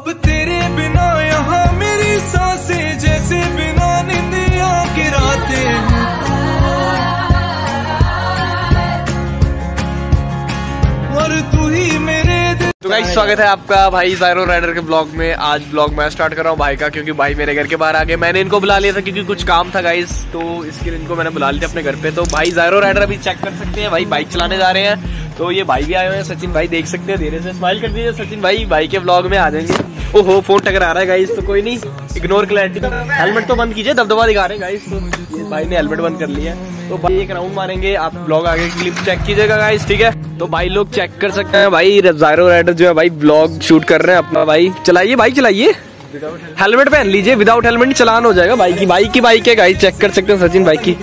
तेरे बिना गाइस स्वागत है आपका भाई जायरो राइडर के ब्लॉग में। आज ब्लॉग मैं स्टार्ट कर रहा हूँ भाई का क्योंकि भाई मेरे घर के बाहर आ गए। मैंने इनको बुला लिया था क्योंकि कुछ काम था गाइस तो इसके लिए इनको मैंने बुला लिया अपने घर पे। तो भाई जायरो राइडर अभी चेक कर सकते हैं भाई बाइक चलाने जा रहे हैं। तो ये भाई भी आए हुए हैं सचिन भाई देख सकते हैं धीरे से स्माइल कर दीजिए। सचिन भाई भाई के ब्लॉग में आ जाएँगे। ओहो फ़ोन टकरा रहा है गाइस तो कोई नहीं। इग्नोर क्लैरिटी हेलमेट तो बंद कीजिए, दबदबा दिखा रहे गाइस तो भाई ने हेलमेट बंद कर लिया तो भाई एक राउंड मारेंगे, आप ब्लॉग आगे क्लिप चेक कीजिएगा गाइस ठीक है? तो भाई लोग चेक कर सकते हैं, भाई जायरो राइडर जो है, भाई ब्लॉग शूट कर रहे हैं अपना, भाई। चलाइए भाई, चलाइए। हेलमेट पहन लीजिए विदाउट हेलमेट चलान हो जाएगा, भाई की बाइक की बाइक है गाइस चेक कर सकते हैं, सचिन भाई की।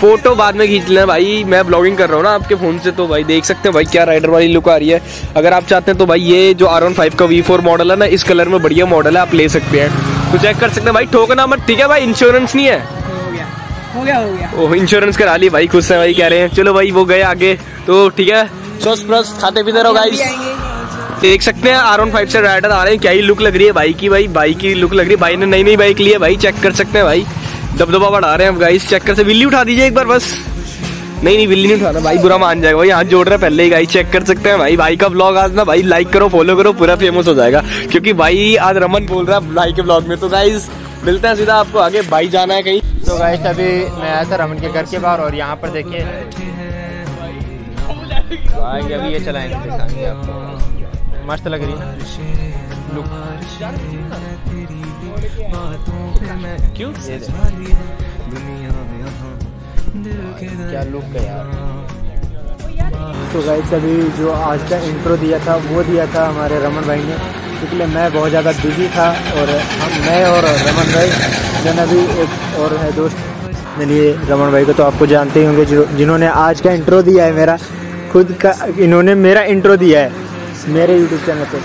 फ़ोटो बाद में खींच लें भाई, मैं ब्लॉगिंग कर रहा हूँ ना आपके फ़ोन से तो भाई देख सकते हैं, भाई, क्या राइडर वाली लुक आ रही है। अगर आप चाहते हैं तो भाई, ये जो आर वन फाइव का वी फोर मॉडल है ना, इस कलर में बढ़िया मॉडल है, आप ले सकते हैं। तो चेक कर सकते हैं भाई ठोकना मत ठीक है भाई? इंश्योरेंस नहीं है। हो गया हो गया ओह इंश्योरेंस करा ली भाई खुश है भाई कह रहे हैं। चलो भाई वो गए आगे तो ठीक है। स्वस्थ प्लस खाते पीते रहो गाइस देख सकते हैं आर वन फाइव से राइडर आ रहे हैं क्या ही लुक लग रही है भाई की भाई बाइक की लुक लग रही है। भाई ने नई नई बाइक ली है भाई चेक कर सकते हैं भाई। दबदबा बढ़ा रहे हैं गाइस चेक कर से बिल्ली उठा दीजिए एक बार बस। नहीं नहीं बिल्ली नहीं उठाना भाई बुरा मान जाएगा। भाई हाथ जोड़ रहे हैं पहले ही गाइस चेक कर सकते हैं। भाई भाई का ब्लॉग आज ना भाई लाइक करो फॉलो करो पूरा फ़ेमस हो जाएगा। क्योंकि भाई आज रमन बोल रहा है भाई के ब्लॉग में। तो गाइस मिलते हैं सीधा आपको आगे भाई जाना है कहीं। तो गाइस अभी मैं आया था रमन के घर के बाहर और यहाँ पर देखिए। भाई अभी ये चलाएँगे आपको। मस्त लग रही है। लुक क्यों। क्या लुक है यार? तो गाइस अभी जो आज का इंट्रो दिया था वो दिया था हमारे रमन भाई ने। इसलिए मैं बहुत ज़्यादा बिज़ी था और हम मैं और रमन भाई जन अभी एक और है दोस्त चलिए रमन भाई को तो आपको जानते ही होंगे जिन्होंने आज का इंट्रो दिया है मेरा खुद का इन्होंने मेरा इंट्रो दिया है मेरे यूट्यूब चैनल पर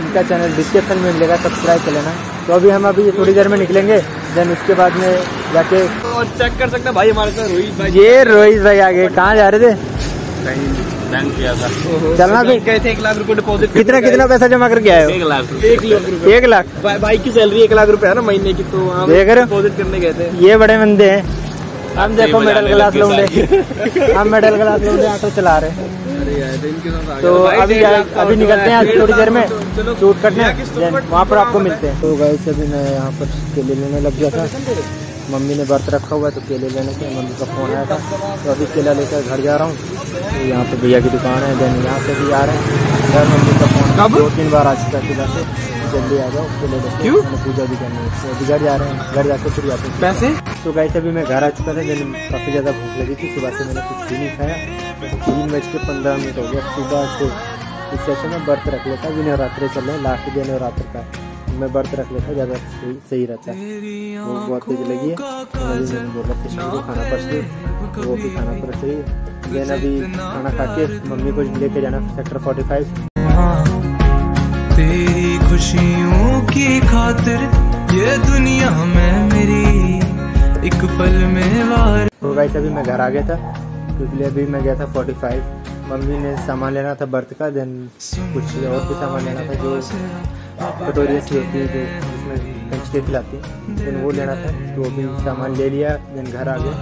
इनका चैनल डिस्क्रिप्शन में मिलेगा सब्सक्राइब कर लेना। तो अभी हम अभी थोड़ी देर में निकलेंगे। देन उसके बाद में जाके और चेक कर सकते भाई हमारे साथ रोहित भाई। ये रोहित भाई आगे कहाँ जा रहे थे? बैंक किया था चलना भी गए थे एक लाख रुपए डिपॉजिट कितना कितना पैसा जमा करके आए हो? लाख एक लाख रुपए। एक लाख? भाई की सैलरी एक लाख रुपए है ना महीने की तो वहाँ देख रहे हो? डिपॉजिट करने गए थे। ये बड़े बंदे हैं। हम देखो मिडिल क्लास लोग। हम मिडिल क्लास लोग ऑटो चला रहे हैं। तो अभी अभी निकलते हैं थोड़ी देर में शूट करने वहाँ पर आपको मिलते हैं। तो गाइस अभी मैं यहाँ पर केले लेने लग गया था। मम्मी ने व्रत रखा हुआ है तो केले लेने के मम्मी का फ़ोन आया था। तो अभी केला लेकर घर जा रहा हूँ। तो यहाँ पे भैया की दुकान है देन यहाँ से भी आ रहे हैं। घर मम्मी का फ़ोन। दो तीन बार आ चुका है से। जल्दी आ जाओ केले लेके। क्यों? पूजा भी करनी है। तो अभी घर जा रहे हैं। घर जाके फिर जाते हैं पैसे? तो गाइस अभी मैं घर आ चुका था जब काफ़ी ज़्यादा भूख लगी थी सुबह से मैंने कुछ भी नहीं खाया। तो बज के पंद्रह मिनट हो गया सुबह से इस सेशन में व्रत रख लेता अभी नवरात्रे चल रहे लास्ट डे नवरात्र का। मैं व्रत रख लेता ज़्यादा सही, सही रहता। है वो बहुत तेज लगी है। तो मैंने बोला कृष्ण को खाना पड़ती तो वो भी खाना पड़ सही देन अभी खाना खा के मम्मी को लेके जाना सेक्टर फोर्टी फाइव तेरी खुशियों की खातिर ये दुनिया में मेरी। एक पल में वार तो गाइस अभी मैं घर आ गया था। क्योंकि अभी मैं गया था 45 मम्मी ने सामान लेना था बर्थ का देन कुछ और भी सामान लेना था जो कटोरिया सी होती है जो जिसमें कंचके खिलाती। देन वो लेना था तो अभी सामान ले लिया देन घर आ गए।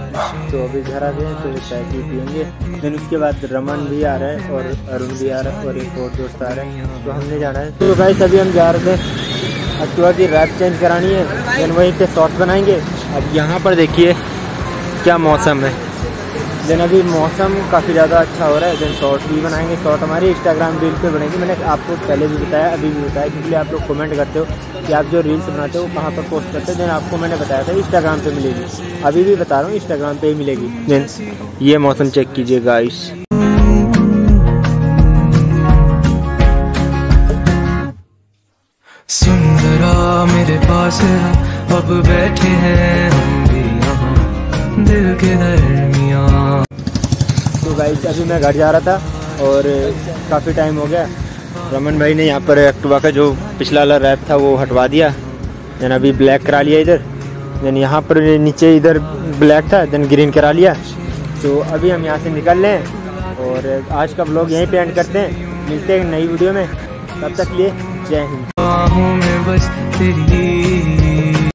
तो अभी घर आ गए तो चाय पी पियेंगे। देन उसके बाद रमन भी आ रहा है और अरुण भी आ रहा है और एक और दोस्त आ रहे हैं तो हमने जाना है। तो भाई सभी हम जा रहे थे। एक्टिवा की रैप चेंज करानी है देन वहीं पे शॉर्ट बनाएँगे। अब यहाँ पर देखिए, क्या मौसम है। देन अभी मौसम काफ़ी ज़्यादा अच्छा हो रहा है। देन शॉर्ट भी बनाएँगे। शॉर्ट हमारी इंस्टाग्राम रील पे बनेगी। मैंने आपको पहले भी बताया, अभी भी बताया, क्योंकि आप लोग कमेंट करते हो कि आप जो रील्स बनाते हो, कहाँ पर पोस्ट करते हो देन आपको मैंने बताया था इंस्टाग्राम पे मिलेगी। अभी भी बता रहा हूँ इंस्टाग्राम पे ही मिलेगी। देन ये मौसम चेक कीजिए गाइस सुंदरा मेरे पास अब बैठे हैं हम भी यहाँ। दिल के दरमिया गाइस अभी मैं घर जा रहा था और काफ़ी टाइम हो गया। रमन भाई ने यहाँ पर एक्टिवा का जो पिछला वाला रैप था वो हटवा दिया। देन अभी ब्लैक करा लिया इधर। देन यहाँ पर नीचे इधर ब्लैक था देन ग्रीन करा लिया। तो अभी हम यहाँ से निकल लें और आज का ब्लॉग यहीं पे एंड करते हैं। मिलते हैं नई वीडियो में। तब तक लिए जय हिंद।